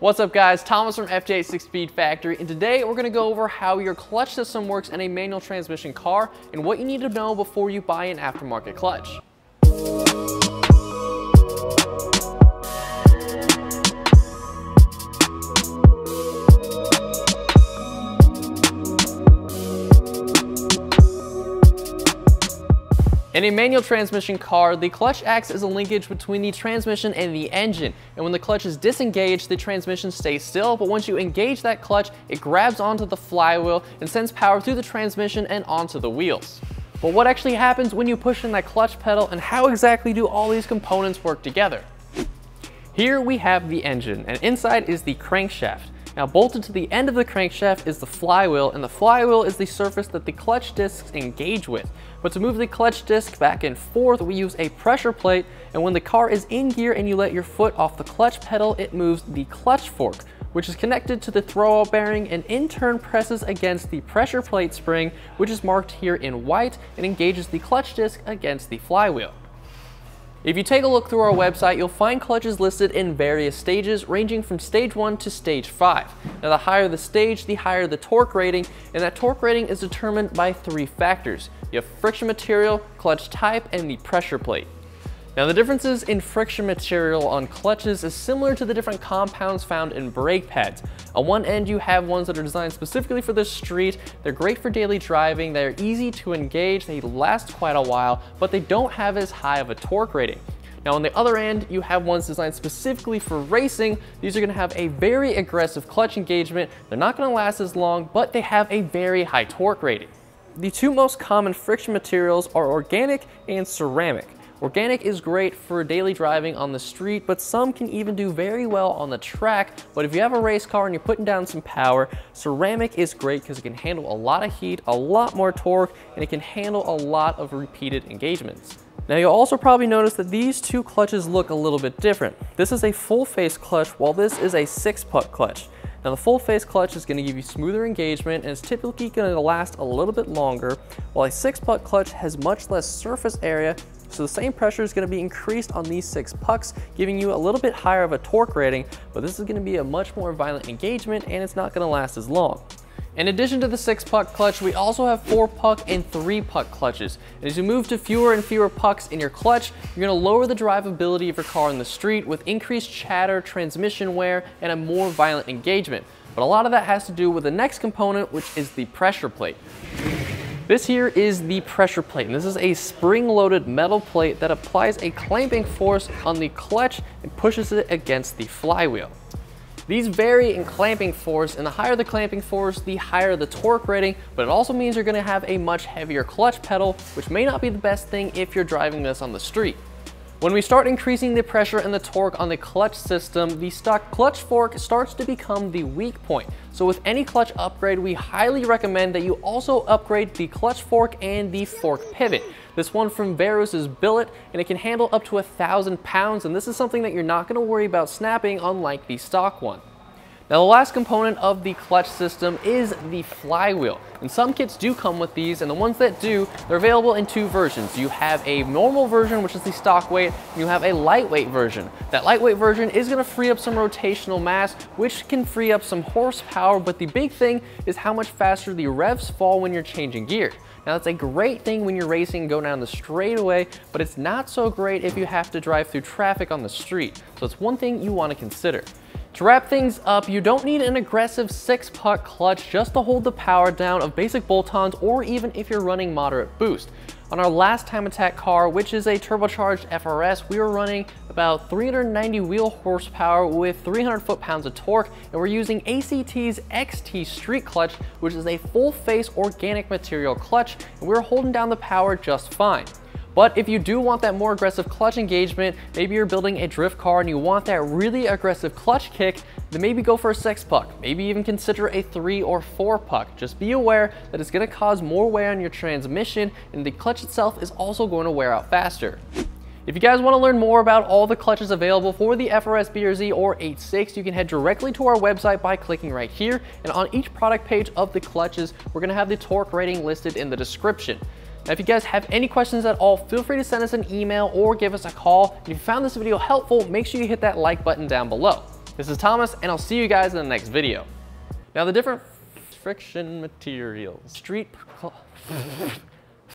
What's up guys, Thomas from FT86 Speed Factory, and today we're gonna go over how your clutch system works in a manual transmission car and what you need to know before you buy an aftermarket clutch. In a manual transmission car, the clutch acts as a linkage between the transmission and the engine. And when the clutch is disengaged, the transmission stays still, but once you engage that clutch, it grabs onto the flywheel and sends power through the transmission and onto the wheels. But what actually happens when you push in that clutch pedal and how exactly do all these components work together? Here we have the engine, and inside is the crankshaft. Now bolted to the end of the crankshaft is the flywheel, and the flywheel is the surface that the clutch discs engage with. But to move the clutch disc back and forth, we use a pressure plate, and when the car is in gear and you let your foot off the clutch pedal, it moves the clutch fork, which is connected to the throwout bearing and in turn presses against the pressure plate spring, which is marked here in white and engages the clutch disc against the flywheel. If you take a look through our website, you'll find clutches listed in various stages, ranging from stage 1 to stage 5. Now the higher the stage, the higher the torque rating, and that torque rating is determined by three factors. You have friction material, clutch type, and the pressure plate. Now the differences in friction material on clutches is similar to the different compounds found in brake pads. On one end you have ones that are designed specifically for the street, they're great for daily driving, they're easy to engage, they last quite a while, but they don't have as high of a torque rating. Now on the other end, you have ones designed specifically for racing. These are gonna have a very aggressive clutch engagement. They're not gonna last as long, but they have a very high torque rating. The two most common friction materials are organic and ceramic. Organic is great for daily driving on the street, but some can even do very well on the track. But if you have a race car and you're putting down some power, ceramic is great because it can handle a lot of heat, a lot more torque, and it can handle a lot of repeated engagements. Now you'll also probably notice that these two clutches look a little bit different. This is a full face clutch while this is a six puck clutch. Now the full face clutch is gonna give you smoother engagement and it's typically gonna last a little bit longer, while a six puck clutch has much less surface area so the same pressure is gonna be increased on these six pucks, giving you a little bit higher of a torque rating, but this is gonna be a much more violent engagement and it's not gonna last as long. In addition to the six puck clutch, we also have four puck and three puck clutches. And as you move to fewer and fewer pucks in your clutch, you're gonna lower the drivability of your car in the street with increased chatter, transmission wear, and a more violent engagement. But a lot of that has to do with the next component, which is the pressure plate. This here is the pressure plate, and this is a spring-loaded metal plate that applies a clamping force on the clutch and pushes it against the flywheel. These vary in clamping force, and the higher the clamping force, the higher the torque rating, but it also means you're gonna have a much heavier clutch pedal, which may not be the best thing if you're driving this on the street. When we start increasing the pressure and the torque on the clutch system, the stock clutch fork starts to become the weak point. So with any clutch upgrade, we highly recommend that you also upgrade the clutch fork and the fork pivot. This one from Verus is billet and it can handle up to a thousand pounds and this is something that you're not gonna worry about snapping unlike the stock one. Now the last component of the clutch system is the flywheel. And some kits do come with these and the ones that do, they're available in two versions. You have a normal version, which is the stock weight, and you have a lightweight version. That lightweight version is gonna free up some rotational mass, which can free up some horsepower, but the big thing is how much faster the revs fall when you're changing gear. Now that's a great thing when you're racing and go down the straightaway, but it's not so great if you have to drive through traffic on the street. So it's one thing you wanna consider. To wrap things up, you don't need an aggressive six puck clutch just to hold the power down of basic bolt-ons or even if you're running moderate boost. On our last time attack car, which is a turbocharged FRS, we were running about 390 wheel horsepower with 300 foot-pounds of torque, and we're using ACT's XT Street Clutch, which is a full-face organic material clutch, and we we're holding down the power just fine. But if you do want that more aggressive clutch engagement, maybe you're building a drift car and you want that really aggressive clutch kick, then maybe go for a six puck. Maybe even consider a three or four puck. Just be aware that it's gonna cause more wear on your transmission and the clutch itself is also going to wear out faster. If you guys want to learn more about all the clutches available for the FRS BRZ or 86, you can head directly to our website by clicking right here. And on each product page of the clutches, we're going to have the torque rating listed in the description. Now, if you guys have any questions at all, feel free to send us an email or give us a call. If you found this video helpful, make sure you hit that like button down below. This is Thomas, and I'll see you guys in the next video. Now the different friction materials. Street